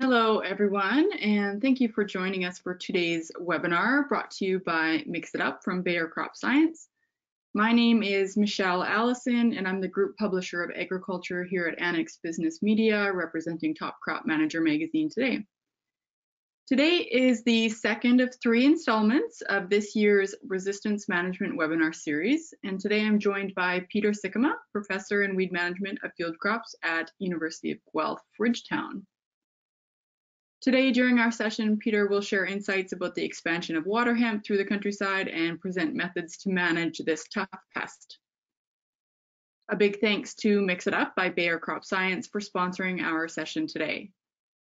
Hello, everyone, and thank you for joining us for today's webinar brought to you by Mix It Up from Bayer Crop Science. My name is Michelle Allison, and I'm the group publisher of agriculture here at Annex Business Media, representing Top Crop Manager magazine today. Today is the second of three installments of this year's Resistance Management webinar series, and today I'm joined by Peter Sikkema, Professor in Weed Management of Field Crops at University of Guelph, Ridgetown. Today, during our session, Peter will share insights about the expansion of water hemp through the countryside and present methods to manage this tough pest. A big thanks to Mix It Up by Bayer Crop Science for sponsoring our session today.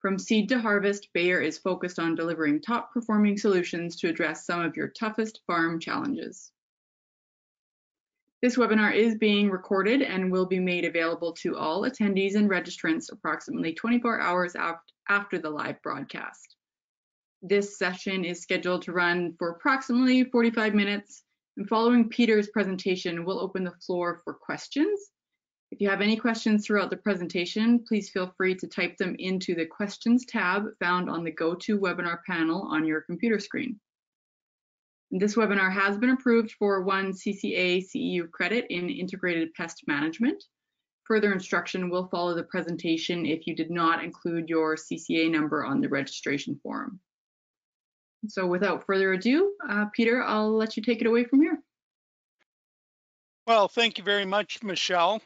From seed to harvest, Bayer is focused on delivering top performing solutions to address some of your toughest farm challenges. This webinar is being recorded and will be made available to all attendees and registrants approximately 24 hours after the live broadcast. This session is scheduled to run for approximately 45 minutes, and following Peter's presentation, we'll open the floor for questions. If you have any questions throughout the presentation, please feel free to type them into the Questions tab found on the GoToWebinar panel on your computer screen. This webinar has been approved for one CCA CEU credit in Integrated Pest Management. Further instruction will follow the presentation if you did not include your CCA number on the registration form. So without further ado, uh, Peter, I'll let you take it away from here. Well, thank you very much, Michelle.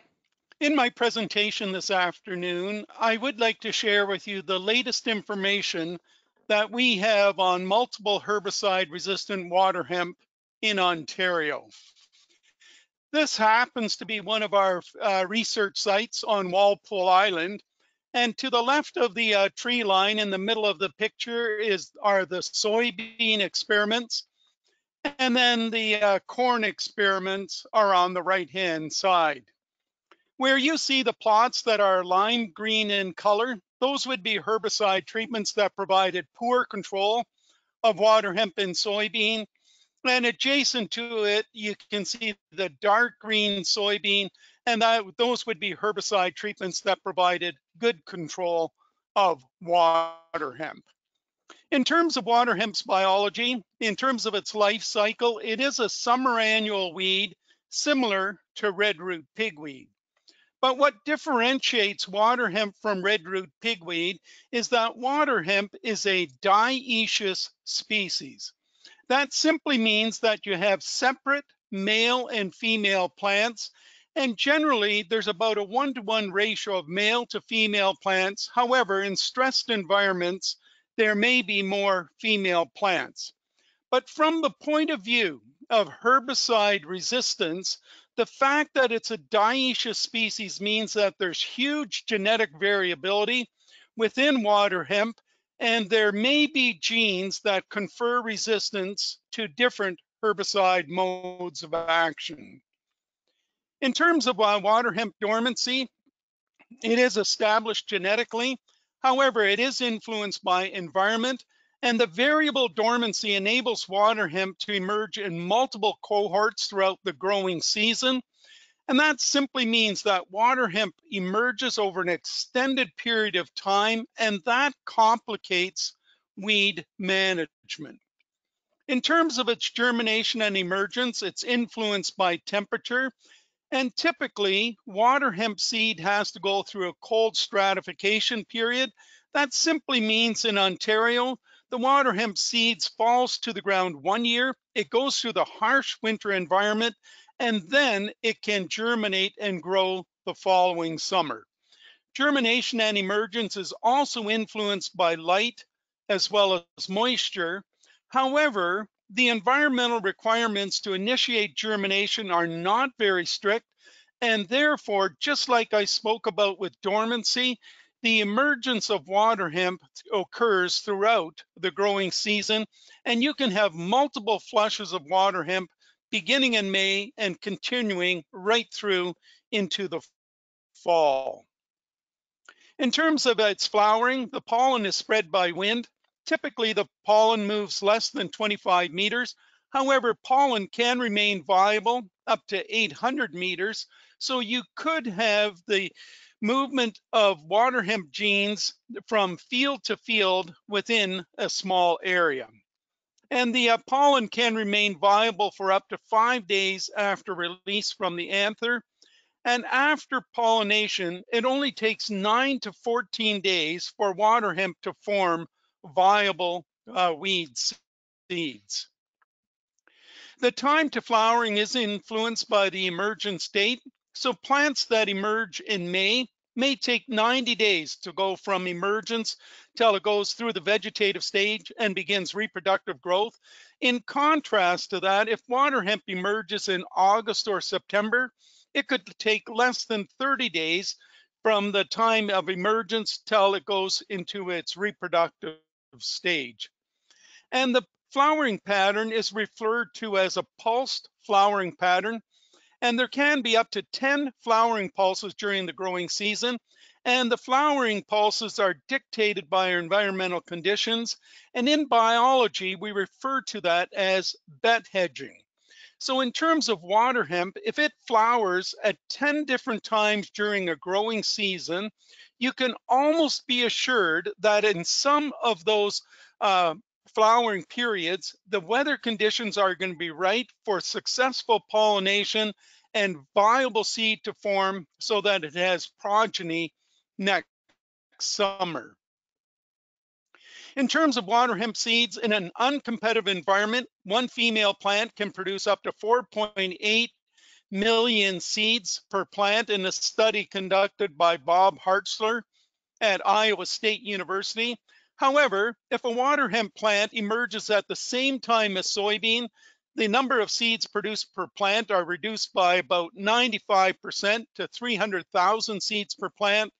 In my presentation this afternoon, I would like to share with you the latest information that we have on multiple herbicide resistant water hemp in Ontario. This happens to be one of our uh, research sites on Walpole Island. And to the left of the uh, tree line in the middle of the picture is are the soybean experiments. And then the uh, corn experiments are on the right hand side. Where you see the plots that are lime green in color, those would be herbicide treatments that provided poor control of water hemp and soybean. And adjacent to it, you can see the dark green soybean, and that, those would be herbicide treatments that provided good control of water hemp. In terms of water hemp's biology, in terms of its life cycle, it is a summer annual weed similar to red root pigweed. But what differentiates water hemp from redroot pigweed is that water hemp is a dioecious species. That simply means that you have separate male and female plants, and generally there's about a one-to-one -one ratio of male to female plants. However, in stressed environments, there may be more female plants. But from the point of view of herbicide resistance, the fact that it's a dioecious species means that there's huge genetic variability within water hemp, and there may be genes that confer resistance to different herbicide modes of action. In terms of uh, water hemp dormancy, it is established genetically. However, it is influenced by environment and the variable dormancy enables water hemp to emerge in multiple cohorts throughout the growing season. And that simply means that water hemp emerges over an extended period of time, and that complicates weed management. In terms of its germination and emergence, it's influenced by temperature. And typically, water hemp seed has to go through a cold stratification period. That simply means in Ontario, the water hemp seeds falls to the ground one year, it goes through the harsh winter environment, and then it can germinate and grow the following summer. Germination and emergence is also influenced by light as well as moisture. However, the environmental requirements to initiate germination are not very strict, and therefore, just like I spoke about with dormancy, the emergence of water hemp occurs throughout the growing season, and you can have multiple flushes of water hemp beginning in May and continuing right through into the fall. In terms of its flowering, the pollen is spread by wind. Typically, the pollen moves less than 25 meters. However, pollen can remain viable up to 800 meters. So you could have the movement of water hemp genes from field to field within a small area. And the uh, pollen can remain viable for up to five days after release from the anther. And after pollination, it only takes nine to 14 days for water hemp to form viable uh, weed seeds. The time to flowering is influenced by the emergence date. So plants that emerge in May may take 90 days to go from emergence till it goes through the vegetative stage and begins reproductive growth. In contrast to that, if water hemp emerges in August or September, it could take less than 30 days from the time of emergence till it goes into its reproductive stage. And the flowering pattern is referred to as a pulsed flowering pattern. And there can be up to 10 flowering pulses during the growing season. And the flowering pulses are dictated by our environmental conditions. And in biology, we refer to that as bet hedging. So in terms of water hemp, if it flowers at 10 different times during a growing season, you can almost be assured that in some of those uh, flowering periods, the weather conditions are going to be right for successful pollination and viable seed to form so that it has progeny next summer. In terms of water hemp seeds, in an uncompetitive environment, one female plant can produce up to 4.8 million seeds per plant in a study conducted by Bob Hartzler at Iowa State University. However, if a water hemp plant emerges at the same time as soybean, the number of seeds produced per plant are reduced by about 95% to 300,000 seeds per plant.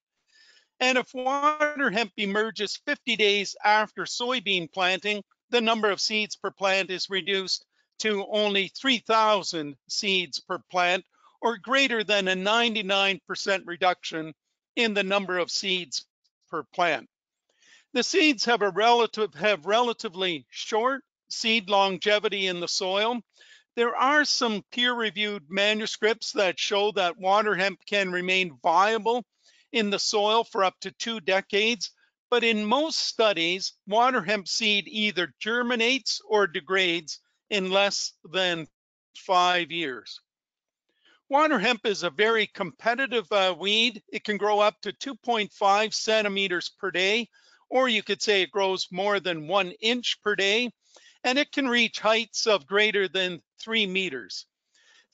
And if water hemp emerges 50 days after soybean planting, the number of seeds per plant is reduced to only 3,000 seeds per plant, or greater than a 99% reduction in the number of seeds per plant. The seeds have a relative have relatively short seed longevity in the soil. There are some peer-reviewed manuscripts that show that water hemp can remain viable in the soil for up to two decades, but in most studies, water hemp seed either germinates or degrades in less than five years. Water hemp is a very competitive uh, weed. It can grow up to 2.5 centimeters per day, or you could say it grows more than one inch per day, and it can reach heights of greater than three meters.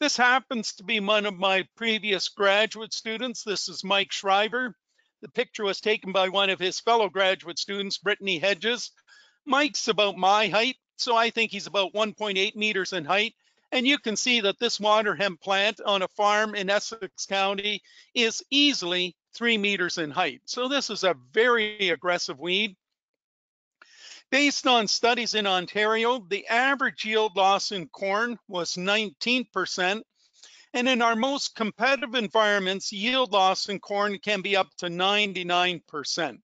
This happens to be one of my previous graduate students. This is Mike Schryver. The picture was taken by one of his fellow graduate students, Brittany Hedges. Mike's about my height, so I think he's about 1.8 meters in height. And you can see that this water hemp plant on a farm in Essex County is easily three meters in height. So this is a very aggressive weed. Based on studies in Ontario, the average yield loss in corn was 19%. And in our most competitive environments, yield loss in corn can be up to 99%.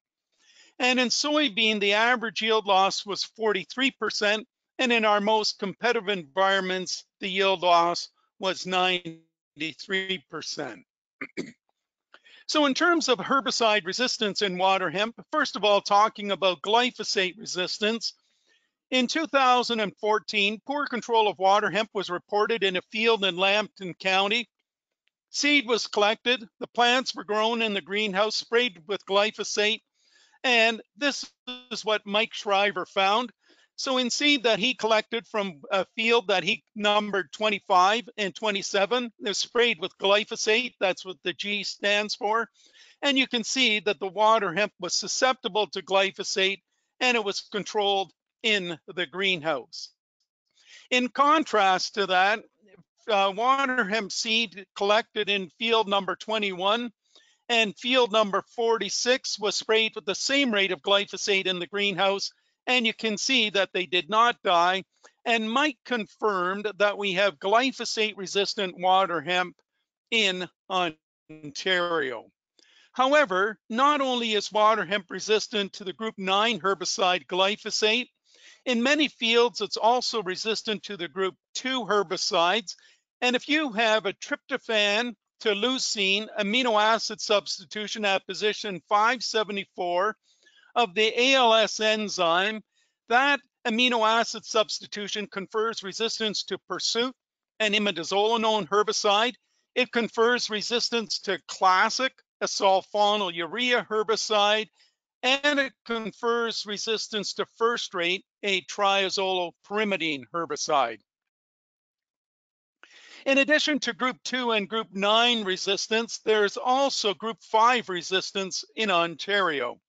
And in soybean, the average yield loss was 43%. And in our most competitive environments, the yield loss was 93%. So in terms of herbicide resistance in water hemp, first of all, talking about glyphosate resistance, in 2014, poor control of water hemp was reported in a field in Lambton County. Seed was collected, the plants were grown in the greenhouse, sprayed with glyphosate, and this is what Mike Schryver found. So in seed that he collected from a field that he numbered 25 and 27, they're sprayed with glyphosate. That's what the G stands for. And you can see that the water hemp was susceptible to glyphosate and it was controlled in the greenhouse. In contrast to that, uh, water hemp seed collected in field number 21 and field number 46 was sprayed with the same rate of glyphosate in the greenhouse and you can see that they did not die. And Mike confirmed that we have glyphosate resistant water hemp in Ontario. However, not only is water hemp resistant to the group 9 herbicide glyphosate, in many fields it's also resistant to the group 2 herbicides. And if you have a tryptophan to leucine amino acid substitution at position 574 of the ALS enzyme, that amino acid substitution confers resistance to pursuit, an imidazolinone herbicide. It confers resistance to classic, sulfonylurea herbicide, and it confers resistance to first rate, a triazolopyrimidine herbicide. In addition to group 2 and group 9 resistance, there's also group 5 resistance in Ontario.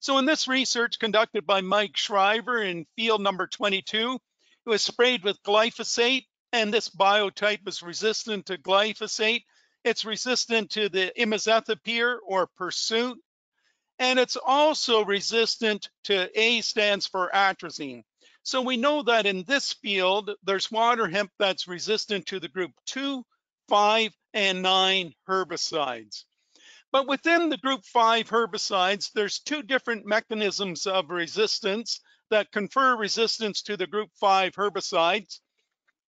So in this research conducted by Mike Schryver in field number 22, it was sprayed with glyphosate, and this biotype is resistant to glyphosate. It's resistant to the imazethapyr or pursuit, and it's also resistant to A stands for atrazine. So we know that in this field, there's water hemp that's resistant to the group two, five, and nine herbicides. But within the group five herbicides, there's two different mechanisms of resistance that confer resistance to the group five herbicides.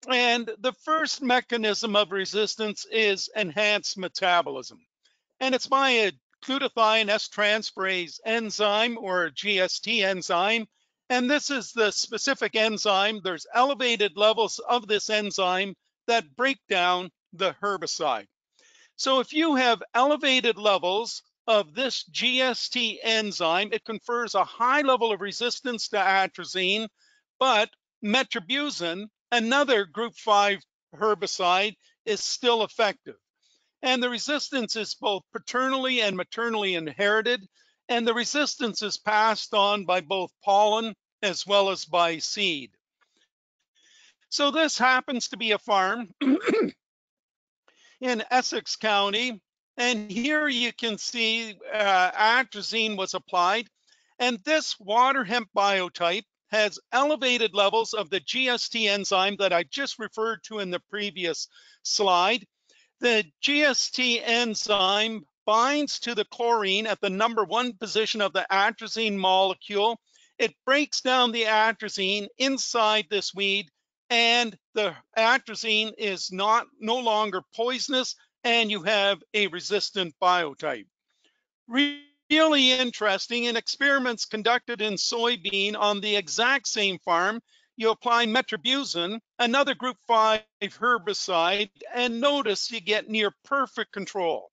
And the first mechanism of resistance is enhanced metabolism. And it's by a glutathione S-transferase enzyme or GST enzyme. And this is the specific enzyme. There's elevated levels of this enzyme that break down the herbicide. So if you have elevated levels of this GST enzyme, it confers a high level of resistance to atrazine, but metribuzin, another group 5 herbicide, is still effective. And the resistance is both paternally and maternally inherited, and the resistance is passed on by both pollen as well as by seed. So this happens to be a farm in Essex County. And here you can see uh, atrazine was applied. And this water hemp biotype has elevated levels of the GST enzyme that I just referred to in the previous slide. The GST enzyme binds to the chlorine at the number one position of the atrazine molecule. It breaks down the atrazine inside this weed and the atrazine is not no longer poisonous and you have a resistant biotype. Really interesting in experiments conducted in soybean on the exact same farm, you apply metribuzin, another group 5 herbicide, and notice you get near perfect control.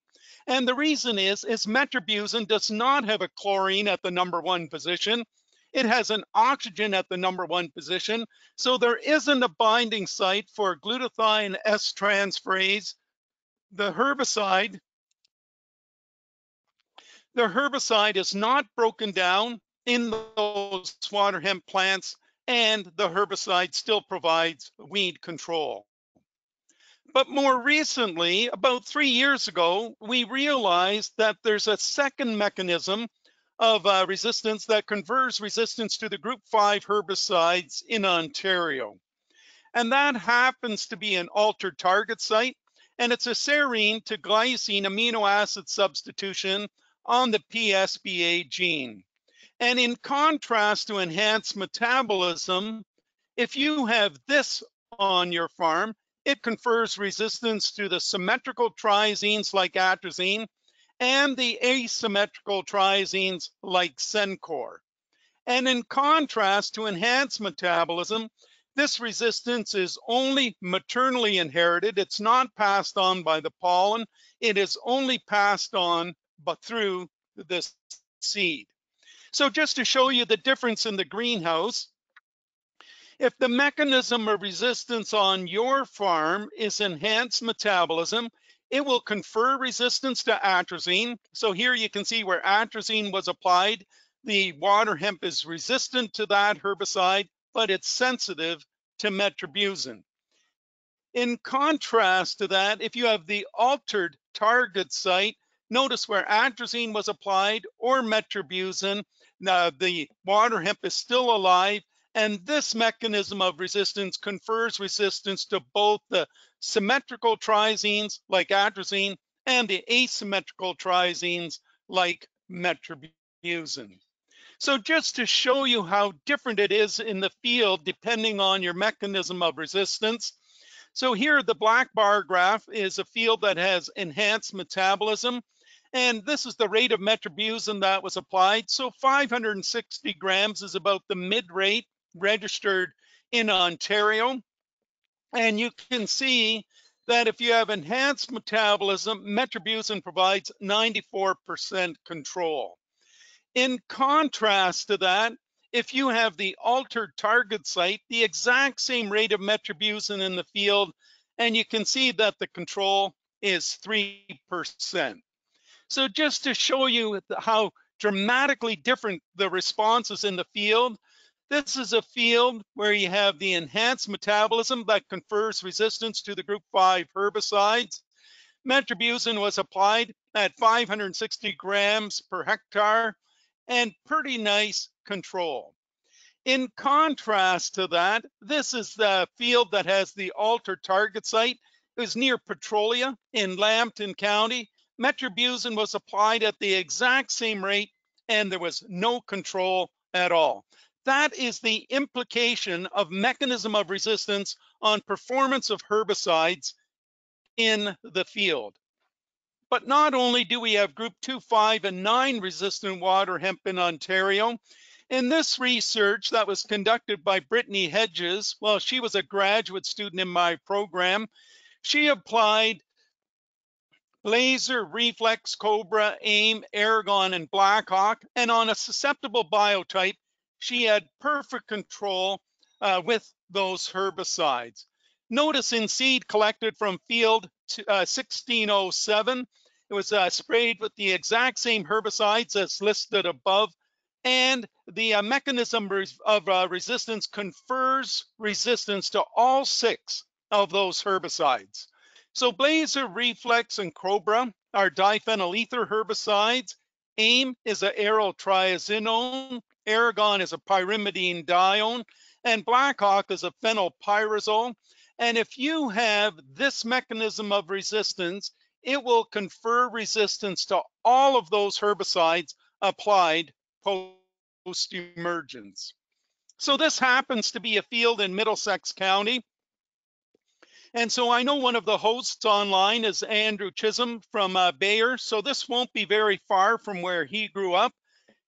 And the reason is, is metribuzin does not have a chlorine at the number one position. It has an oxygen at the number one position, so there isn't a binding site for glutathione S-transferase. The herbicide, the herbicide is not broken down in those water hemp plants and the herbicide still provides weed control. But more recently, about three years ago, we realized that there's a second mechanism of uh, resistance that confers resistance to the group 5 herbicides in Ontario. And that happens to be an altered target site, and it's a serine to glycine amino acid substitution on the PSBA gene. And in contrast to enhanced metabolism, if you have this on your farm, it confers resistance to the symmetrical triazines like atrazine and the asymmetrical triazines like Sencor. And in contrast to enhanced metabolism, this resistance is only maternally inherited. It's not passed on by the pollen. It is only passed on but through the seed. So just to show you the difference in the greenhouse, if the mechanism of resistance on your farm is enhanced metabolism, it will confer resistance to atrazine. So here you can see where atrazine was applied. The water hemp is resistant to that herbicide, but it's sensitive to metribuzin. In contrast to that, if you have the altered target site, notice where atrazine was applied or metribuzin, now the water hemp is still alive and this mechanism of resistance confers resistance to both the symmetrical triazines like atrazine and the asymmetrical triazines like metribuzin. So just to show you how different it is in the field depending on your mechanism of resistance, So here the black bar graph is a field that has enhanced metabolism. And this is the rate of metribuzin that was applied. So 560 grams is about the mid rate registered in Ontario. And you can see that if you have enhanced metabolism, metribuzin provides 94% control. In contrast to that, if you have the altered target site, the exact same rate of metribuzin in the field, and you can see that the control is 3%. So just to show you how dramatically different the responses in the field, this is a field where you have the enhanced metabolism that confers resistance to the group 5 herbicides. Metribuzin was applied at 560 grams per hectare and pretty nice control. In contrast to that, this is the field that has the altered target site. It was near Petrolia in Lambton County. Metribuzin was applied at the exact same rate and there was no control at all. That is the implication of mechanism of resistance on performance of herbicides in the field. But not only do we have group 2, 5, and 9 resistant water hemp in Ontario, in this research that was conducted by Brittany Hedges, well, she was a graduate student in my program, she applied Blazer, Reflex, Cobra, AIM, Eragon, and Blackhawk, and on a susceptible biotype, she had perfect control uh, with those herbicides. Notice in seed collected from field uh, 1607, it was uh, sprayed with the exact same herbicides as listed above, and the uh, mechanism of uh, resistance confers resistance to all six of those herbicides. So Blazer, Reflex, and Cobra are diphenyl ether herbicides. AIM is an aerotriazinone. Eragon is a pyrimidine dione. And Blackhawk is a phenylpyrazole. And if you have this mechanism of resistance, it will confer resistance to all of those herbicides applied post-emergence. So this happens to be a field in Middlesex County. And so I know one of the hosts online is Andrew Chisholm from uh, Bayer. So this won't be very far from where he grew up.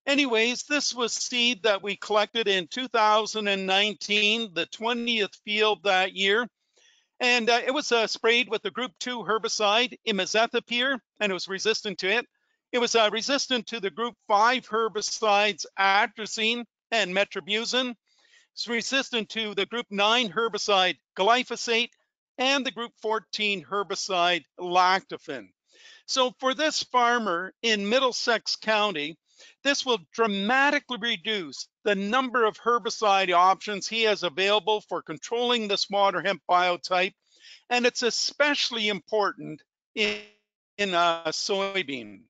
Anyways, this was seed that we collected in 2019, the 20th field that year. And uh, it was uh, sprayed with the group 2 herbicide, imazethapyr, and it was resistant to it. It was uh, resistant to the group 5 herbicides, atrazine and metribuzin. It's resistant to the group 9 herbicide, glyphosate, and the group 14 herbicide, lactofen. So for this farmer in Middlesex County, this will dramatically reduce the number of herbicide options he has available for controlling this water hemp biotype, and it's especially important in, in uh, soybean.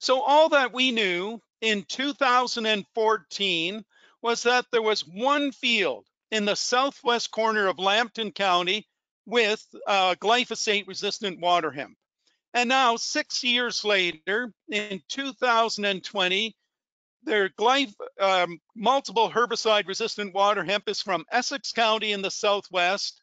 So all that we knew in 2014 was that there was one field in the southwest corner of Lambton County with uh, glyphosate resistant water hemp. And now, six years later, in 2020, their glyph um, multiple herbicide resistant water hemp is from Essex County in the southwest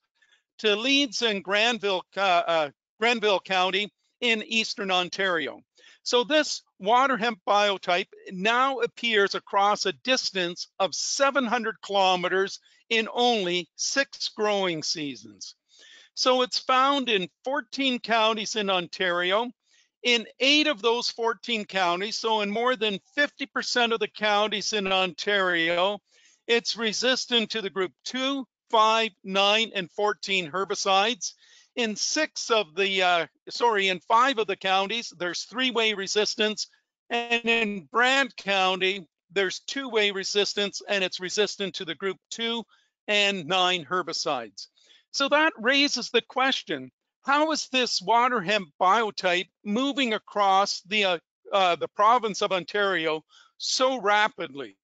to Leeds and Granville, uh, uh, Grenville County in eastern Ontario. So this water hemp biotype now appears across a distance of 700 kilometers in only six growing seasons. So it's found in 14 counties in Ontario. In eight of those 14 counties, so in more than 50% of the counties in Ontario, it's resistant to the group 2, 5, 9, and 14 herbicides. In six of the, uh, sorry, in five of the counties, there's three-way resistance. And in Brant County, there's two-way resistance and it's resistant to the group 2 and 9 herbicides. So that raises the question, how is this water hemp biotype moving across the, uh, uh, the province of Ontario so rapidly?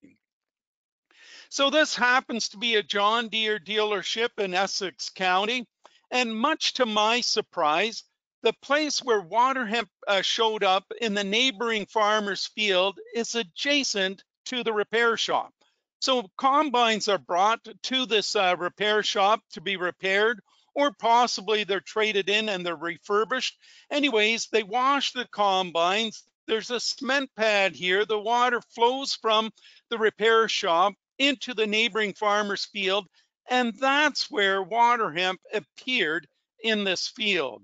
So this happens to be a John Deere dealership in Essex County. And much to my surprise, the place where water hemp uh, showed up in the neighboring farmer's field is adjacent to the repair shop. So combines are brought to this uh, repair shop to be repaired, or possibly they're traded in and they're refurbished. Anyways, they wash the combines. There's a cement pad here. The water flows from the repair shop into the neighboring farmer's field, and that's where water hemp appeared in this field.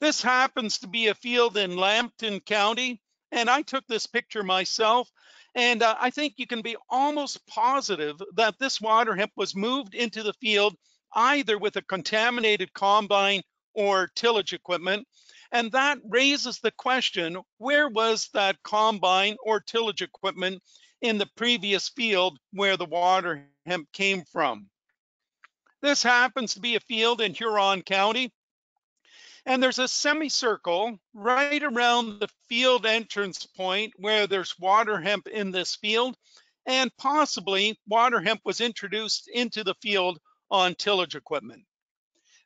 This happens to be a field in Lambton County, and I took this picture myself. And uh, I think you can be almost positive that this water hemp was moved into the field either with a contaminated combine or tillage equipment. And that raises the question, where was that combine or tillage equipment in the previous field where the water hemp came from? This happens to be a field in Huron County. And there's a semicircle right around the field entrance point where there's water hemp in this field. And possibly water hemp was introduced into the field on tillage equipment.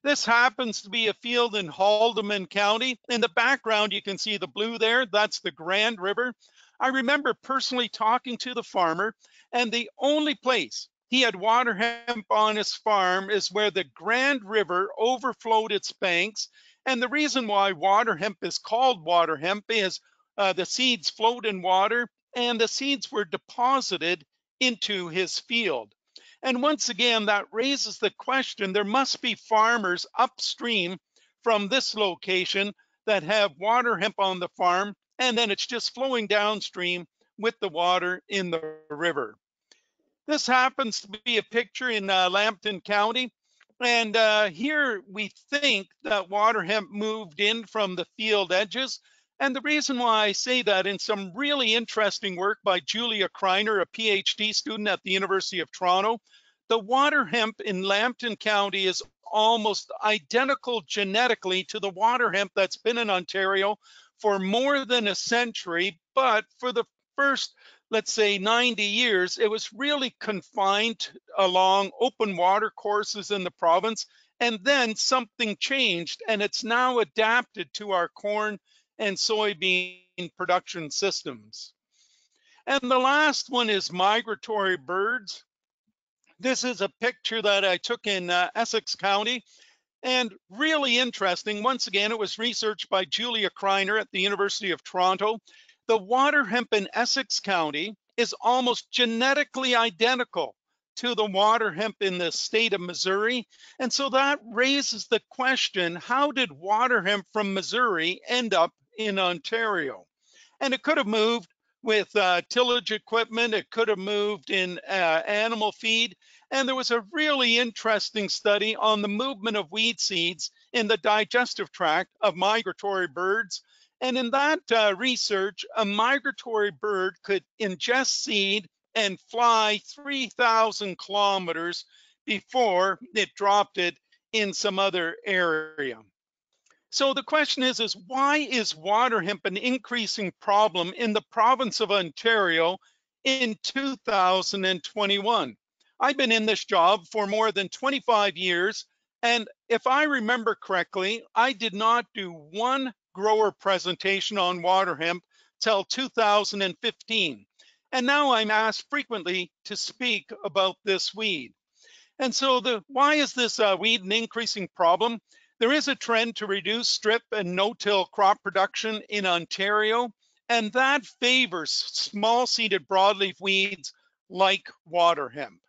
This happens to be a field in Haldimand County. In the background, you can see the blue there. That's the Grand River. I remember personally talking to the farmer, and the only place he had water hemp on his farm is where the Grand River overflowed its banks. And the reason why water hemp is called water hemp is uh, the seeds float in water and the seeds were deposited into his field. And once again, that raises the question there must be farmers upstream from this location that have water hemp on the farm, and then it's just flowing downstream with the water in the river. This happens to be a picture in uh, Lambton County. And uh, here we think that water hemp moved in from the field edges. And the reason why I say that in some really interesting work by Julia Kreiner, a PhD student at the University of Toronto, the water hemp in Lambton County is almost identical genetically to the water hemp that's been in Ontario for more than a century, but for the first, let's say 90 years, it was really confined along open water courses in the province. And then something changed and it's now adapted to our corn and soybean production systems. And the last one is migratory birds. This is a picture that I took in uh, Essex County and really interesting. Once again, it was researched by Julia Kreiner at the University of Toronto. The water hemp in Essex County is almost genetically identical to the water hemp in the state of Missouri. And so that raises the question, how did water hemp from Missouri end up in Ontario. And it could have moved with uh, tillage equipment, it could have moved in uh, animal feed. And there was a really interesting study on the movement of weed seeds in the digestive tract of migratory birds. And in that uh, research, a migratory bird could ingest seed and fly 3,000 kilometers before it dropped it in some other area. So the question is, is why is water hemp an increasing problem in the province of Ontario in 2021? I've been in this job for more than 25 years. And if I remember correctly, I did not do one grower presentation on water hemp till 2015. And now I'm asked frequently to speak about this weed. And so the why is this uh, weed an increasing problem? There is a trend to reduce strip and no-till crop production in Ontario, and that favors small-seeded broadleaf weeds like water hemp.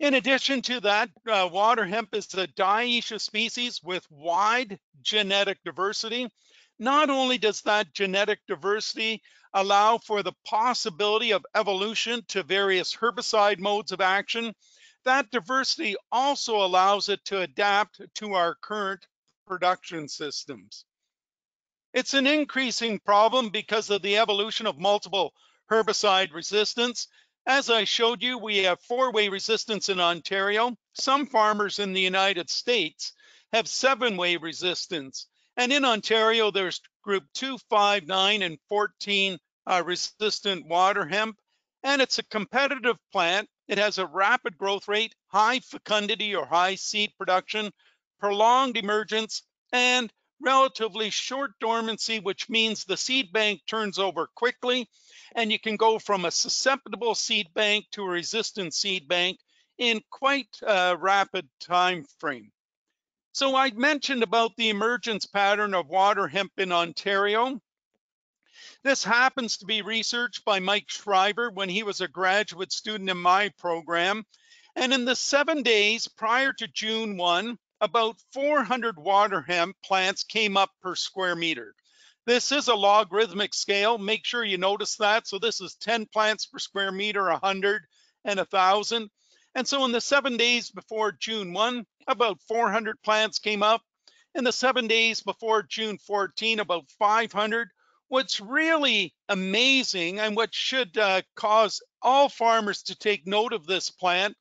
In addition to that, uh, water hemp is a dioecious species with wide genetic diversity. Not only does that genetic diversity allow for the possibility of evolution to various herbicide modes of action, that diversity also allows it to adapt to our current production systems. It's an increasing problem because of the evolution of multiple herbicide resistance. As I showed you, we have four-way resistance in Ontario. Some farmers in the United States have seven-way resistance. And in Ontario, there's group 2, 5, 9, and 14 uh, resistant water hemp. And it's a competitive plant it has a rapid growth rate, high fecundity or high seed production, prolonged emergence, and relatively short dormancy, which means the seed bank turns over quickly, and you can go from a susceptible seed bank to a resistant seed bank in quite a rapid time frame. So I mentioned about the emergence pattern of water hemp in Ontario. This happens to be researched by Mike Schryver when he was a graduate student in my program. And in the seven days prior to June 1, about 400 water hemp plants came up per square meter. This is a logarithmic scale. Make sure you notice that. So this is 10 plants per square meter, 100 and 1,000. And so in the seven days before June 1, about 400 plants came up. In the seven days before June 14, about 500. What's really amazing and what should uh, cause all farmers to take note of this plant,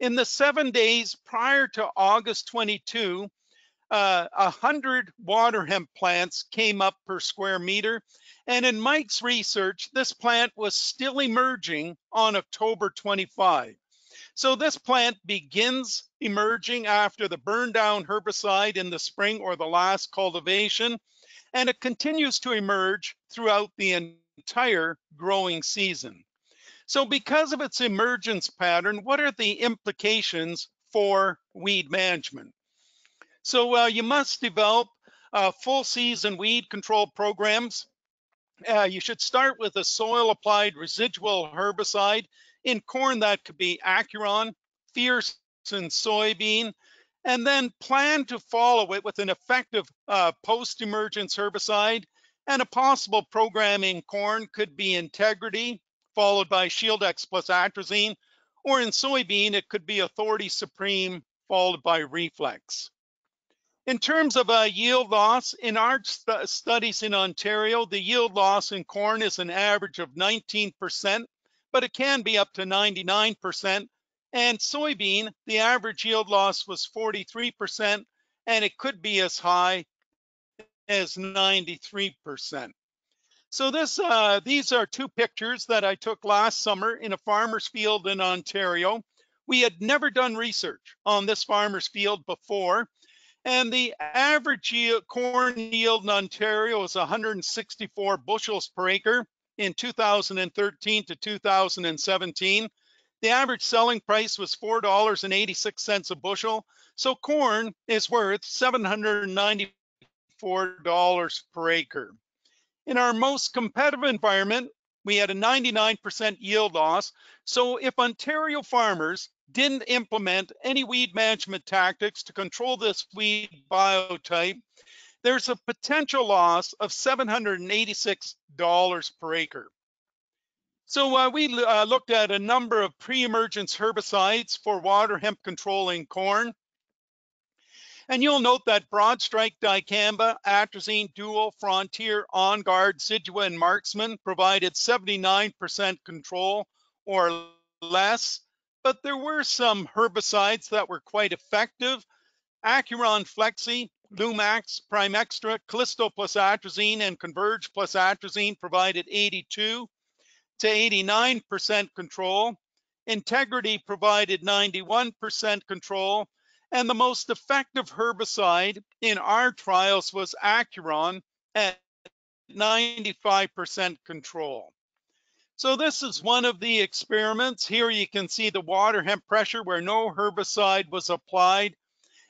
in the seven days prior to August 22, uh, 100 water hemp plants came up per square meter. And in Mike's research, this plant was still emerging on October 25. So this plant begins emerging after the burn down herbicide in the spring or the last cultivation and it continues to emerge throughout the entire growing season. So because of its emergence pattern, what are the implications for weed management? So uh, you must develop uh, full season weed control programs. Uh, you should start with a soil applied residual herbicide. In corn, that could be Acuron, Fierce and soybean, and then plan to follow it with an effective uh, post-emergence herbicide and a possible program in corn could be integrity followed by Shieldex plus atrazine or in soybean it could be authority supreme followed by reflex in terms of uh, yield loss in our st studies in ontario the yield loss in corn is an average of 19 percent but it can be up to 99 percent and soybean, the average yield loss was 43%, and it could be as high as 93%. So this, uh, these are two pictures that I took last summer in a farmer's field in Ontario. We had never done research on this farmer's field before, and the average yield, corn yield in Ontario is 164 bushels per acre in 2013 to 2017. The average selling price was $4.86 a bushel. So corn is worth $794 per acre. In our most competitive environment, we had a 99% yield loss. So if Ontario farmers didn't implement any weed management tactics to control this weed biotype, there's a potential loss of $786 per acre. So uh, we uh, looked at a number of pre-emergence herbicides for water hemp control in corn. And you'll note that broad strike dicamba, atrazine, dual, frontier, on guard, Zidua, and marksman provided 79% control or less. But there were some herbicides that were quite effective. Acuron Flexi, Lumax, Primextra, Callisto plus atrazine, and Converge plus atrazine provided 82 to 89% control. Integrity provided 91% control. And the most effective herbicide in our trials was Acuron at 95% control. So this is one of the experiments. Here you can see the water hemp pressure where no herbicide was applied.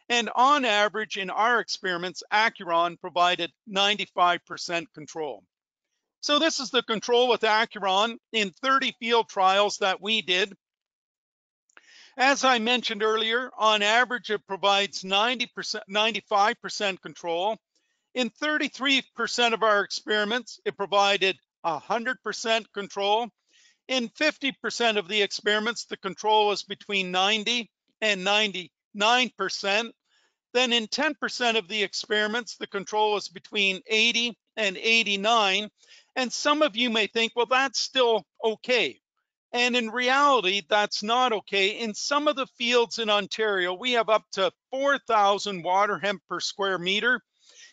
And on average, in our experiments, Acuron provided 95% control. So this is the control with Acuron in 30 field trials that we did. As I mentioned earlier, on average, it provides 90%, 95% control. In 33% of our experiments, it provided 100% control. In 50% of the experiments, the control was between 90 and 99%. Then in 10% of the experiments, the control was between 80 and 89. And some of you may think, well, that's still okay. And in reality, that's not okay. In some of the fields in Ontario, we have up to 4,000 water hemp per square meter.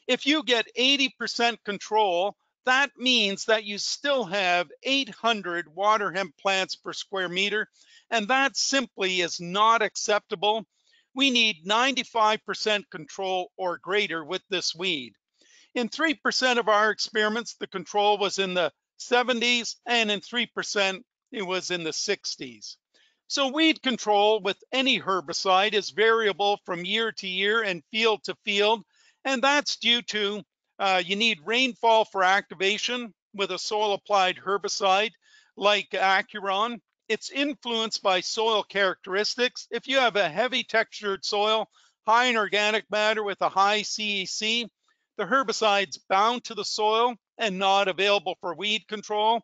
If you get 80% control, that means that you still have 800 water hemp plants per square meter, and that simply is not acceptable. We need 95% control or greater with this weed. In 3% of our experiments, the control was in the 70s, and in 3%, it was in the 60s. So weed control with any herbicide is variable from year to year and field to field, and that's due to uh, you need rainfall for activation with a soil applied herbicide like Acuron. It's influenced by soil characteristics. If you have a heavy textured soil, high in organic matter with a high CEC, the herbicide's bound to the soil and not available for weed control.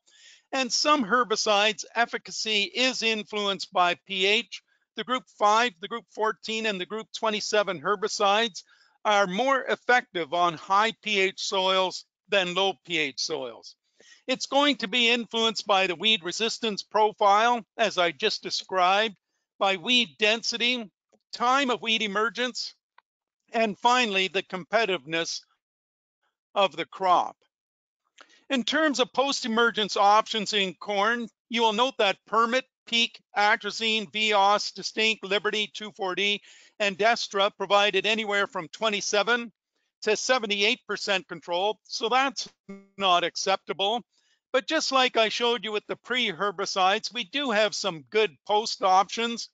And some herbicides efficacy is influenced by pH. The group 5, the group 14, and the group 27 herbicides are more effective on high pH soils than low pH soils. It's going to be influenced by the weed resistance profile, as I just described, by weed density, time of weed emergence, and finally, the competitiveness of the crop. In terms of post-emergence options in corn, you will note that Permit, Peak, Atrazine, Vios, Distinct, Liberty, 2,4-D, and Destra provided anywhere from 27 to 78% control, so that's not acceptable. But just like I showed you with the pre-herbicides, we do have some good post options.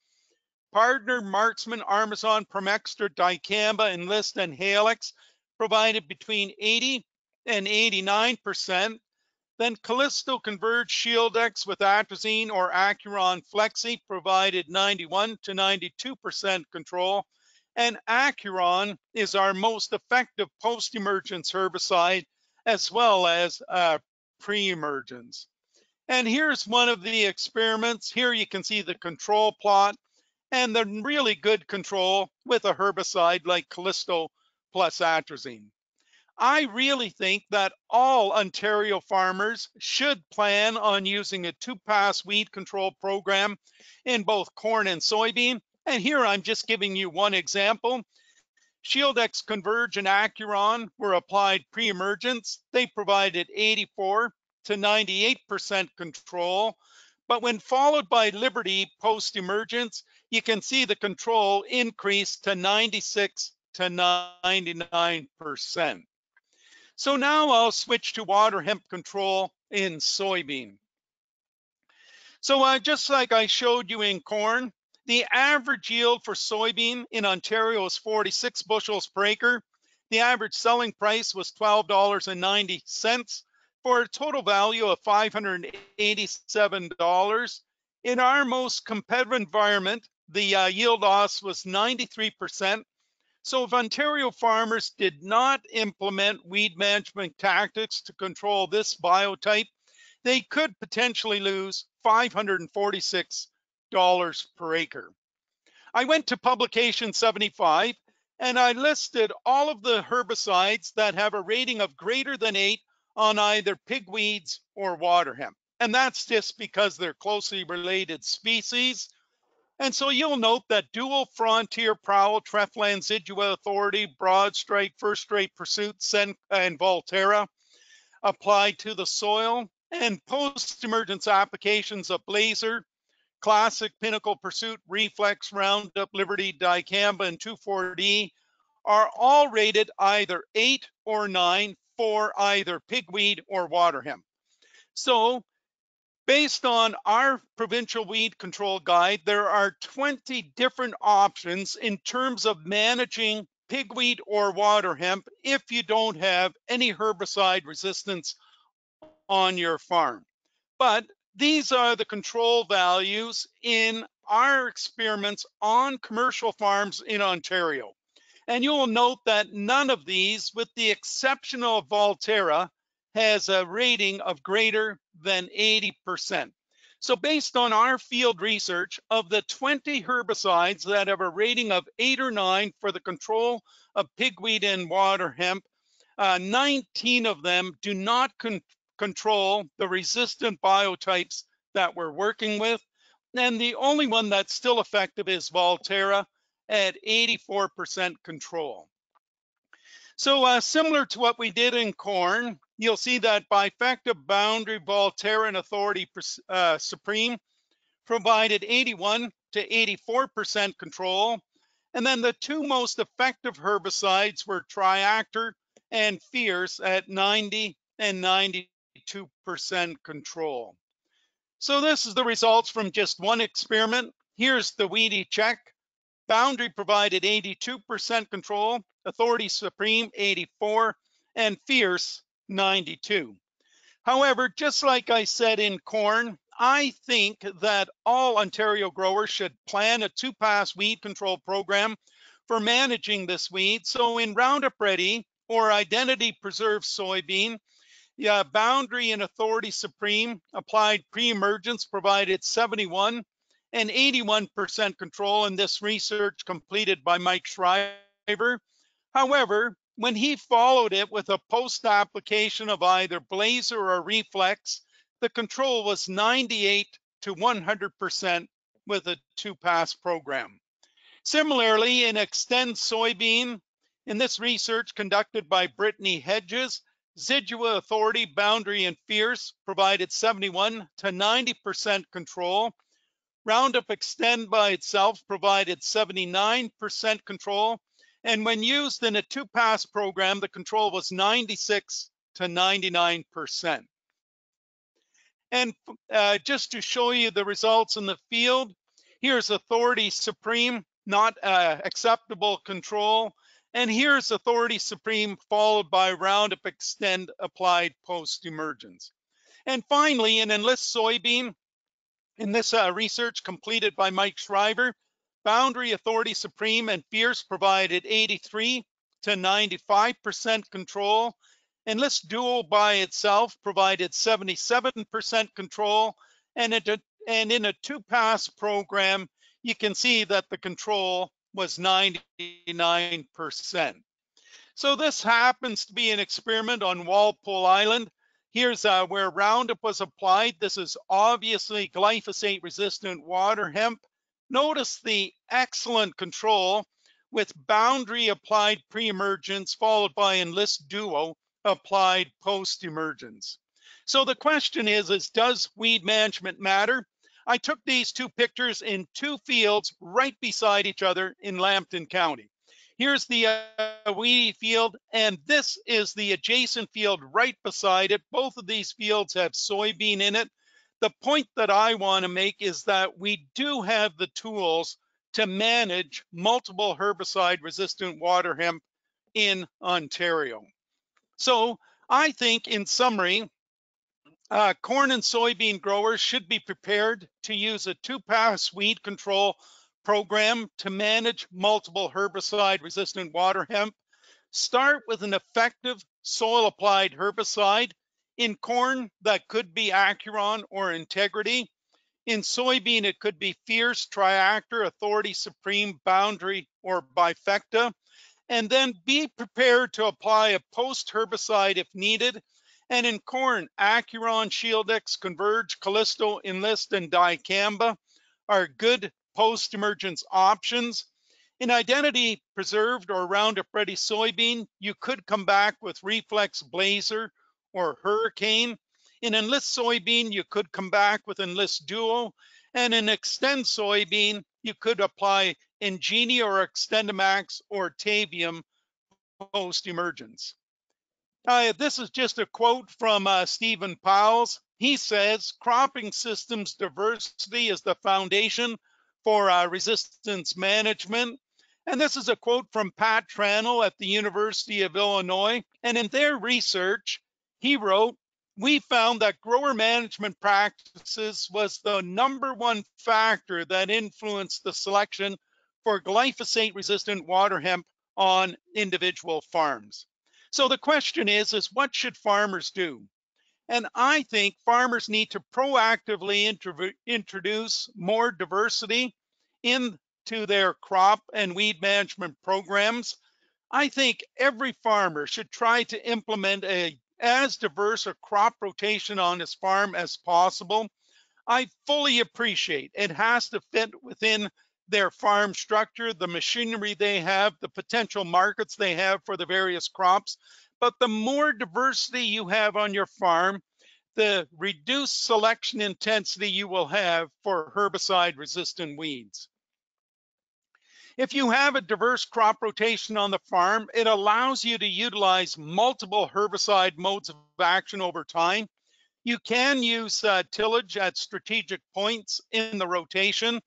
Partner, Marksman, Armezon, Promexter, Dicamba, Enlist, and Halex provided between 80 and 89%. Then Callisto Converge Shieldex with atrazine or Acuron Flexi provided 91 to 92% control. And Acuron is our most effective post-emergence herbicide as well as uh, pre-emergence. And here's one of the experiments. Here you can see the control plot and the really good control with a herbicide like Callisto plus atrazine. I really think that all Ontario farmers should plan on using a two-pass weed control program in both corn and soybean. And here I'm just giving you one example. Shieldex Converge and Acuron were applied pre-emergence. They provided 84 to 98% control. But when followed by Liberty post-emergence, you can see the control increase to 96 to 99%. So now I'll switch to water hemp control in soybean. So uh, just like I showed you in corn, the average yield for soybean in Ontario is 46 bushels per acre. The average selling price was $12.90 for a total value of $587. In our most competitive environment, the uh, yield loss was 93% so if Ontario farmers did not implement weed management tactics to control this biotype, they could potentially lose $546 per acre. I went to publication 75 and I listed all of the herbicides that have a rating of greater than eight on either pigweeds or water hemp. And that's just because they're closely related species and so you'll note that dual frontier prowl, Treflan, Zidua Authority, Broad Strike, First Strike Pursuit, and Valtera apply to the soil and post-emergence applications of Blazer, Classic, Pinnacle Pursuit, Reflex, Roundup, Liberty, Dicamba, and 2,4-D are all rated either eight or nine for either pigweed or water hemp. So Based on our provincial weed control guide, there are 20 different options in terms of managing pigweed or water hemp if you don't have any herbicide resistance on your farm. But these are the control values in our experiments on commercial farms in Ontario. And you will note that none of these, with the exception of Valtera, has a rating of greater than 80%. So based on our field research, of the 20 herbicides that have a rating of eight or nine for the control of pigweed and water hemp, uh, 19 of them do not con control the resistant biotypes that we're working with. And the only one that's still effective is Valtera at 84% control. So uh, similar to what we did in corn, you'll see that bifecta boundary Valtera and Authority uh, Supreme provided 81 to 84% control. And then the two most effective herbicides were Triactor and Fierce at 90 and 92% control. So this is the results from just one experiment Here's the weedy check. Boundary provided 82% control, Authority Supreme 84, and Fierce 92. However, just like I said in corn, I think that all Ontario growers should plan a two-pass weed control program for managing this weed. So in Roundup Ready or Identity Preserved soybean, yeah, Boundary and Authority Supreme applied pre-emergence provided 71 and 81% control in this research completed by Mike Schryver. However, when he followed it with a post application of either Blazer or Reflex, the control was 98 to 100% with a two pass program. Similarly, in Xtend Soybean, in this research conducted by Brittany Hedges, Zidua Authority, Boundary, and Fierce provided 71 to 90% control. Roundup Xtend by itself provided 79% control and when used in a two-pass program, the control was 96 to 99%. And uh, just to show you the results in the field, here's Authority Supreme, not uh, acceptable control. And here's Authority Supreme followed by Roundup Xtend applied post-emergence. And finally, in Enlist soybean, in this uh, research completed by Mike Schryver, Boundary Authority Supreme and Fierce provided 83 to 95% control. and Enlist Duo by itself provided 77% control. And, it, and in a two-pass program, you can see that the control was 99%. So this happens to be an experiment on Walpole Island. Here's uh, where Roundup was applied. This is obviously glyphosate resistant water hemp. Notice the excellent control with boundary applied pre-emergence followed by enlist duo applied post-emergence. So the question is, is does weed management matter? I took these two pictures in two fields right beside each other in Lambton County. Here's the uh, weedy field, and this is the adjacent field right beside it. Both of these fields have soybean in it the point that I want to make is that we do have the tools to manage multiple herbicide resistant water hemp in Ontario. So I think in summary, uh, corn and soybean growers should be prepared to use a two-pass weed control program to manage multiple herbicide resistant water hemp. Start with an effective soil applied herbicide in corn, that could be Acuron or Integrity. In soybean, it could be Fierce, Triactor, Authority Supreme, Boundary, or Bifecta. And then be prepared to apply a post herbicide if needed. And in corn, Acuron, Shieldex, Converge, Callisto, Enlist, and Dicamba are good post emergence options. In identity preserved or Roundup ready soybean, you could come back with Reflex Blazer or Hurricane. In Enlist soybean, you could come back with Enlist Duo. And in Xtend soybean, you could apply Engenia or XtendiMax or Tavium post-emergence. Uh, this is just a quote from uh, Stephen Powles. He says, cropping systems diversity is the foundation for uh, resistance management. And this is a quote from Pat Tranel at the University of Illinois. And in their research, he wrote, we found that grower management practices was the number one factor that influenced the selection for glyphosate resistant water hemp on individual farms. So the question is, is what should farmers do? And I think farmers need to proactively introduce more diversity into their crop and weed management programs. I think every farmer should try to implement a as diverse a crop rotation on his farm as possible. I fully appreciate it has to fit within their farm structure, the machinery they have, the potential markets they have for the various crops. But the more diversity you have on your farm, the reduced selection intensity you will have for herbicide resistant weeds. If you have a diverse crop rotation on the farm, it allows you to utilize multiple herbicide modes of action over time. You can use uh, tillage at strategic points in the rotation,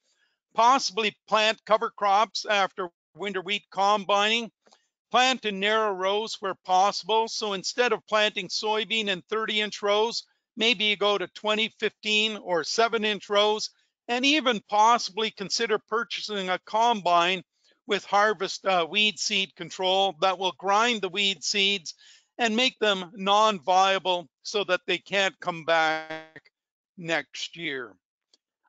possibly plant cover crops after winter wheat combining, plant in narrow rows where possible. So instead of planting soybean in 30 inch rows, maybe you go to 20, 15 or seven inch rows and even possibly consider purchasing a combine with harvest uh, weed seed control that will grind the weed seeds and make them non-viable so that they can't come back next year.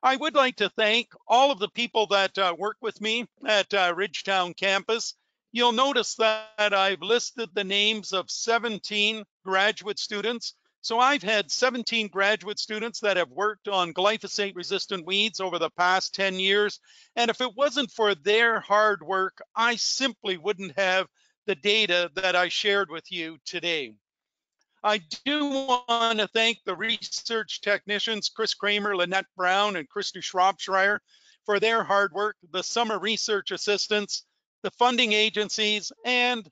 I would like to thank all of the people that uh, work with me at uh, Ridgetown campus. You'll notice that I've listed the names of 17 graduate students. So I've had 17 graduate students that have worked on glyphosate resistant weeds over the past 10 years. And if it wasn't for their hard work, I simply wouldn't have the data that I shared with you today. I do want to thank the research technicians, Chris Kramer, Lynette Brown, and Christy Shropshire for their hard work, the summer research assistants, the funding agencies, and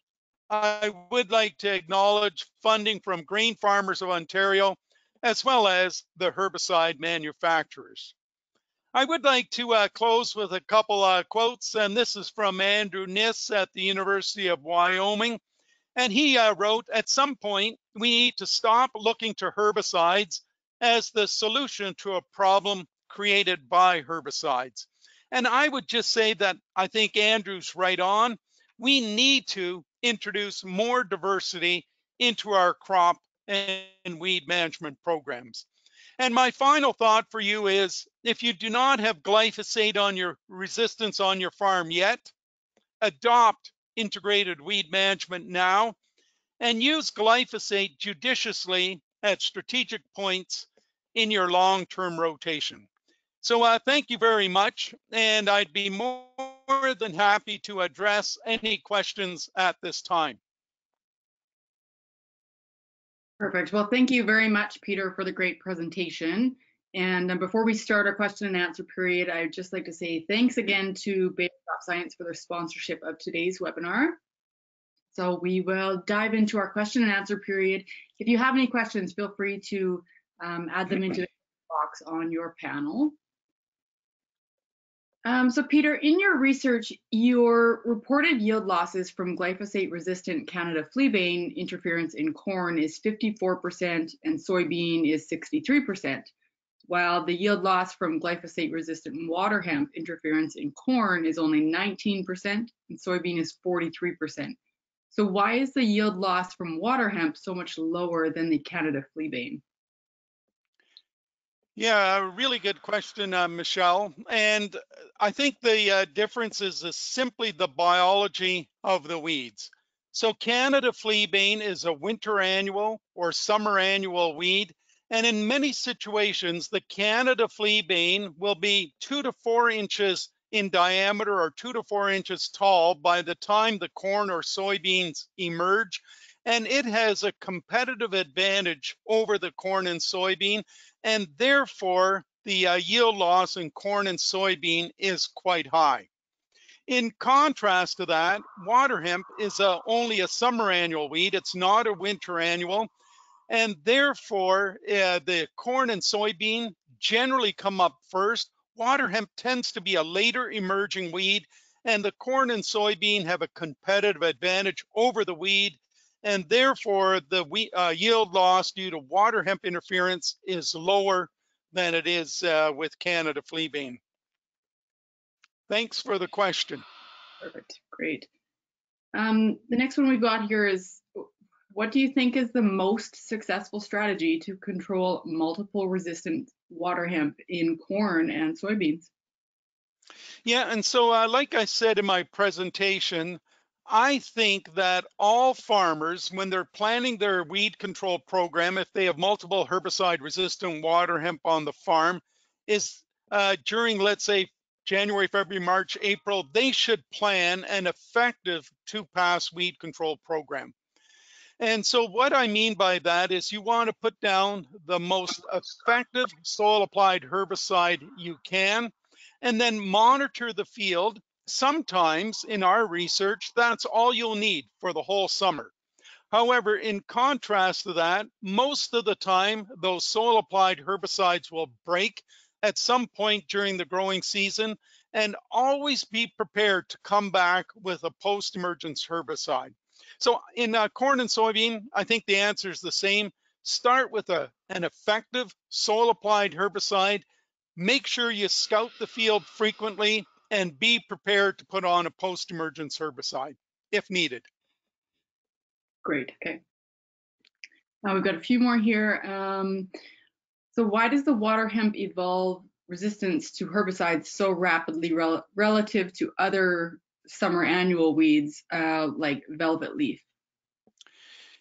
I would like to acknowledge funding from Grain Farmers of Ontario, as well as the herbicide manufacturers. I would like to uh, close with a couple uh, quotes, and this is from Andrew Kniss at the University of Wyoming. And he uh, wrote, at some point, we need to stop looking to herbicides as the solution to a problem created by herbicides. And I would just say that I think Andrew's right on. We need to introduce more diversity into our crop and weed management programs. And my final thought for you is if you do not have glyphosate on your resistance on your farm yet, adopt integrated weed management now and use glyphosate judiciously at strategic points in your long-term rotation. So uh, thank you very much, and I'd be more than happy to address any questions at this time. Perfect. Well, thank you very much, Peter, for the great presentation. And uh, before we start our question and answer period, I'd just like to say thanks again to Crop Science for their sponsorship of today's webinar. So we will dive into our question and answer period. If you have any questions, feel free to um, add them into the box on your panel. Um, so Peter, in your research, your reported yield losses from glyphosate-resistant Canada fleabane interference in corn is 54% and soybean is 63% while the yield loss from glyphosate-resistant water hemp interference in corn is only 19% and soybean is 43%. So why is the yield loss from water hemp so much lower than the Canada fleabane? Yeah, a really good question, uh, Michelle. And I think the uh, difference is, is simply the biology of the weeds. So Canada fleabane is a winter annual or summer annual weed and in many situations, the Canada fleabane will be two to four inches in diameter or two to four inches tall by the time the corn or soybeans emerge. And it has a competitive advantage over the corn and soybean. And therefore, the uh, yield loss in corn and soybean is quite high. In contrast to that, water hemp is a, only a summer annual weed. It's not a winter annual. And therefore, uh, the corn and soybean generally come up first. Water hemp tends to be a later emerging weed, and the corn and soybean have a competitive advantage over the weed. And therefore, the uh, yield loss due to water hemp interference is lower than it is uh, with Canada fleabane. Thanks for the question. Perfect, great. Um, the next one we've got here is what do you think is the most successful strategy to control multiple resistant water hemp in corn and soybeans? Yeah, and so uh, like I said in my presentation, I think that all farmers, when they're planning their weed control program, if they have multiple herbicide resistant water hemp on the farm, is uh, during, let's say, January, February, March, April, they should plan an effective two pass weed control program. And so what I mean by that is you want to put down the most effective soil applied herbicide you can, and then monitor the field. Sometimes in our research, that's all you'll need for the whole summer. However, in contrast to that, most of the time, those soil applied herbicides will break at some point during the growing season and always be prepared to come back with a post-emergence herbicide. So in uh, corn and soybean, I think the answer is the same. Start with a, an effective soil applied herbicide. Make sure you scout the field frequently and be prepared to put on a post-emergence herbicide if needed. Great, okay. Now we've got a few more here. Um, so why does the water hemp evolve resistance to herbicides so rapidly rel relative to other summer annual weeds uh, like velvet leaf?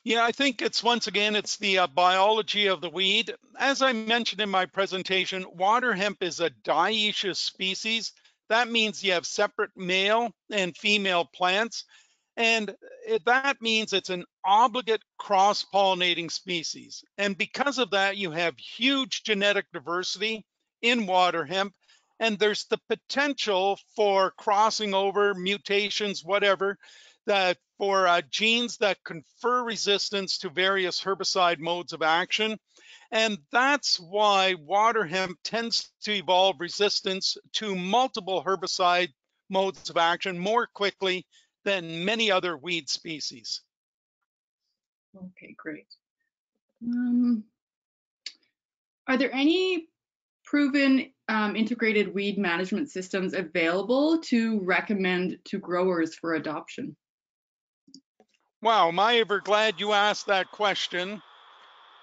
Yeah, I think it's once again, it's the uh, biology of the weed. As I mentioned in my presentation, water hemp is a dioecious species. That means you have separate male and female plants. And it, that means it's an obligate cross-pollinating species. And because of that, you have huge genetic diversity in water hemp. And there's the potential for crossing over mutations, whatever, that for uh, genes that confer resistance to various herbicide modes of action. And that's why water hemp tends to evolve resistance to multiple herbicide modes of action more quickly than many other weed species. Okay, great. Um, are there any proven um, integrated weed management systems available to recommend to growers for adoption? Wow, am I ever glad you asked that question.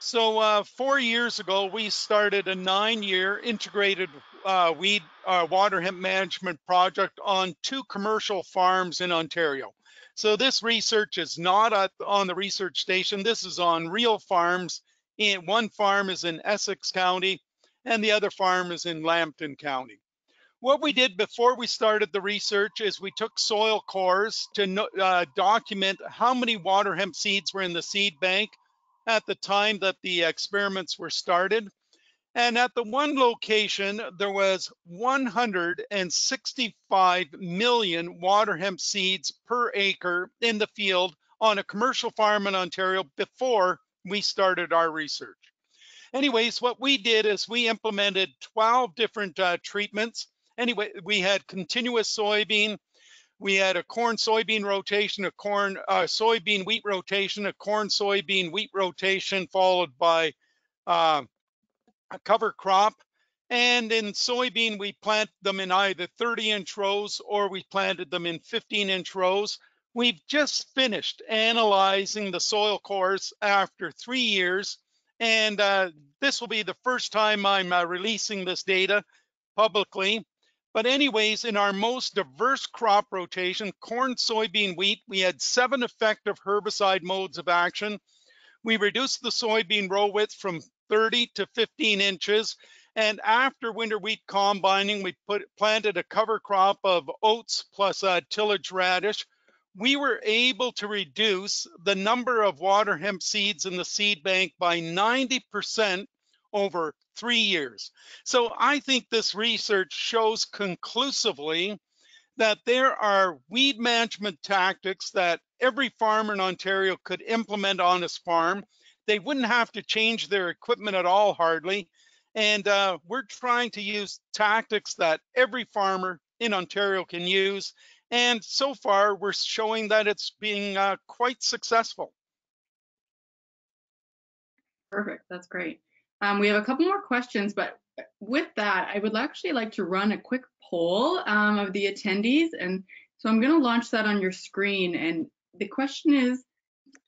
So uh, four years ago, we started a nine-year integrated uh, weed uh, water hemp management project on two commercial farms in Ontario. So this research is not at, on the research station. This is on real farms. And one farm is in Essex County and the other farm is in Lambton County. What we did before we started the research is we took soil cores to uh, document how many water hemp seeds were in the seed bank at the time that the experiments were started. And at the one location, there was 165 million water hemp seeds per acre in the field on a commercial farm in Ontario before we started our research. Anyways, what we did is we implemented 12 different uh, treatments. Anyway, we had continuous soybean, we had a corn soybean rotation, a corn uh, soybean wheat rotation, a corn soybean wheat rotation, followed by uh, a cover crop. And in soybean, we plant them in either 30 inch rows or we planted them in 15 inch rows. We've just finished analyzing the soil cores after three years. And uh, this will be the first time I'm uh, releasing this data publicly. But anyways, in our most diverse crop rotation, corn, soybean, wheat, we had seven effective herbicide modes of action. We reduced the soybean row width from 30 to 15 inches. And after winter wheat combining, we put planted a cover crop of oats plus a tillage radish. We were able to reduce the number of water hemp seeds in the seed bank by 90% over three years. So I think this research shows conclusively that there are weed management tactics that every farmer in Ontario could implement on his farm. They wouldn't have to change their equipment at all, hardly. And uh, we're trying to use tactics that every farmer in Ontario can use. And so far, we're showing that it's being uh, quite successful. Perfect. That's great. Um, we have a couple more questions, but with that, I would actually like to run a quick poll um, of the attendees. And so I'm going to launch that on your screen. And the question is,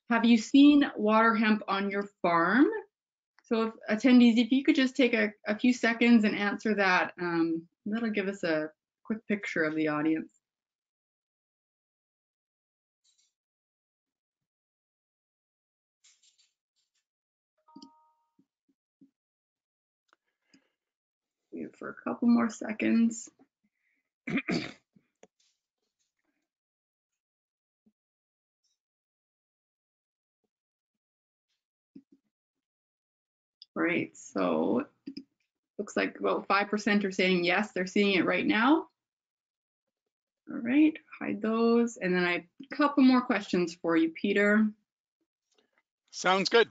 have you seen water hemp on your farm? So if attendees, if you could just take a, a few seconds and answer that, um, that'll give us a quick picture of the audience. Wait for a couple more seconds. Right, so looks like about 5% are saying yes, they're seeing it right now. All right, hide those. And then I have a couple more questions for you, Peter. Sounds good.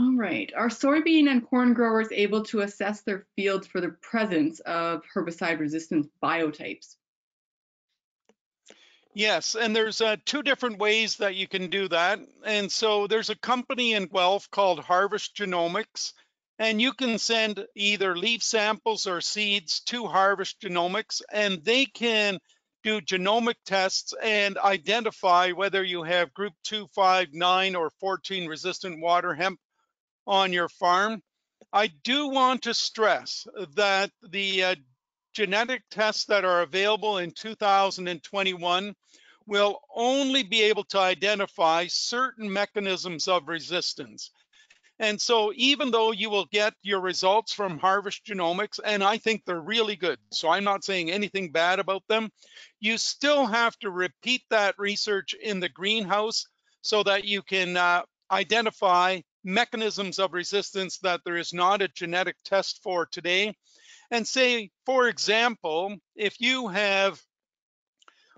All right. Are soybean and corn growers able to assess their fields for the presence of herbicide-resistant biotypes? Yes, and there's uh, two different ways that you can do that. And so there's a company in Guelph called Harvest Genomics, and you can send either leaf samples or seeds to Harvest Genomics, and they can do genomic tests and identify whether you have group 2, 5, 9, or 14 resistant water hemp on your farm. I do want to stress that the uh, genetic tests that are available in 2021 will only be able to identify certain mechanisms of resistance. And so even though you will get your results from Harvest Genomics, and I think they're really good, so I'm not saying anything bad about them, you still have to repeat that research in the greenhouse so that you can uh, identify mechanisms of resistance that there is not a genetic test for today. And say, for example, if you have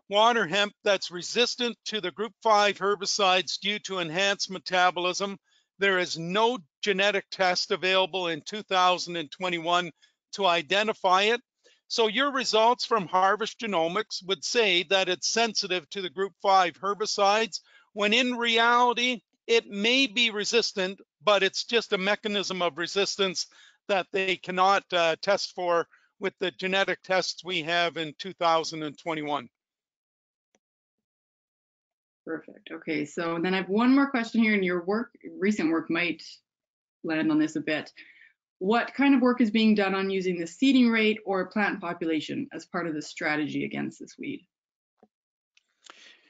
water hemp that's resistant to the group 5 herbicides due to enhanced metabolism, there is no genetic test available in 2021 to identify it. So your results from Harvest Genomics would say that it's sensitive to the group 5 herbicides, when in reality, it may be resistant, but it's just a mechanism of resistance that they cannot uh, test for with the genetic tests we have in 2021. Perfect. Okay, so then I have one more question here, and your work, recent work, might land on this a bit. What kind of work is being done on using the seeding rate or plant population as part of the strategy against this weed?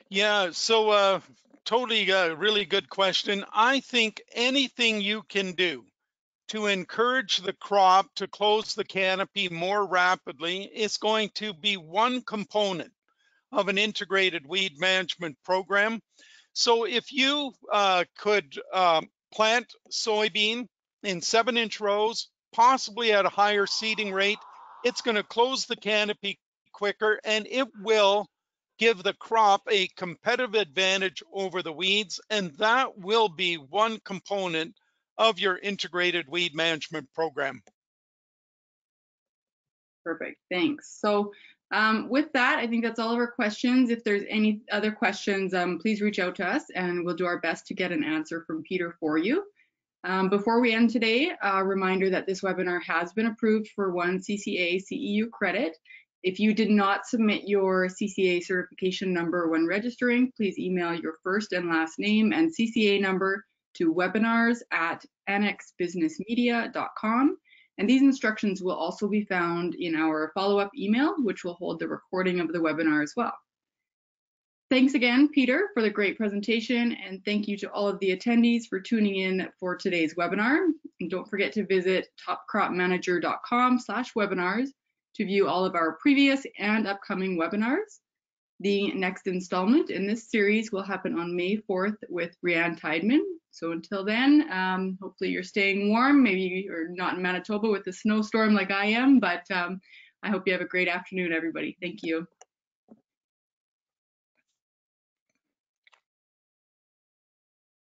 Yeah, so uh, totally a uh, really good question. I think anything you can do to encourage the crop to close the canopy more rapidly is going to be one component of an integrated weed management program. So if you uh, could uh, plant soybean in seven inch rows, possibly at a higher seeding rate, it's going to close the canopy quicker and it will give the crop a competitive advantage over the weeds. And that will be one component of your integrated weed management program. Perfect, thanks. So um, with that, I think that's all of our questions. If there's any other questions, um, please reach out to us and we'll do our best to get an answer from Peter for you. Um, before we end today, a reminder that this webinar has been approved for one CCA CEU credit. If you did not submit your CCA certification number when registering, please email your first and last name and CCA number to webinars at annexbusinessmedia.com and these instructions will also be found in our follow-up email, which will hold the recording of the webinar as well. Thanks again, Peter, for the great presentation, and thank you to all of the attendees for tuning in for today's webinar. And don't forget to visit topcropmanager.com slash webinars to view all of our previous and upcoming webinars. The next installment in this series will happen on May 4th with Breanne Tidemann, so until then, um, hopefully you're staying warm. Maybe you're not in Manitoba with the snowstorm like I am, but um, I hope you have a great afternoon, everybody. Thank you.